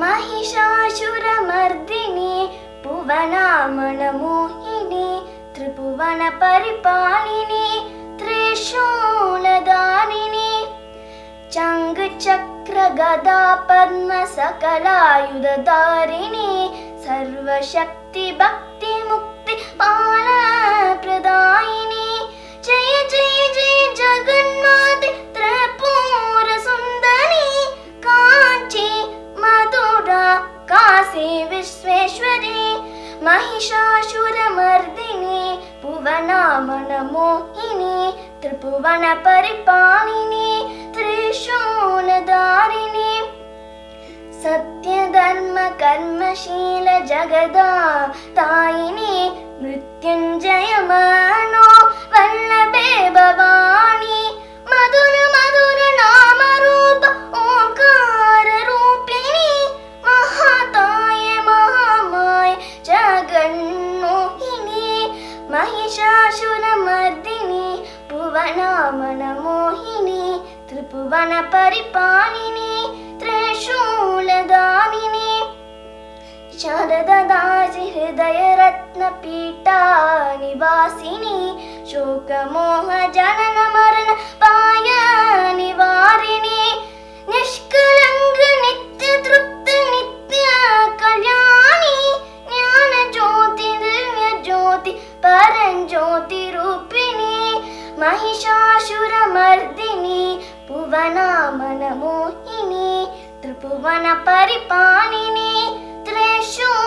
महिषासुरमर्दिनि भुवनामनमोहिनि त्रिभुवनपरिपालिनि त्रिशूलदानिनि चङ्गचक्रगदा पद्मसकलायुधधारिणि सर्वशक्तिभक्तिमुक्ति विश्वेश्वरी महिषासुरमर्दिनि भुवनामनमोहिनि त्रिभुवनपरिपालिनि त्रिशूलधारिणि सत्यधर्मकर्मशील महिषासुरमर्दिनि भुवनामनमोहिनि त्रिभुवनपरिपालिनि त्रिशूलदानिनि शरददासि हृदयरत्नपीठा निवासिनि शोकमोह परञ्ज्योतिरूपिणि महिषासुरमर्दिनि भुवनामनमोहिनि त्रिभुवनपरिपालिनि त्रिशूलदानिनि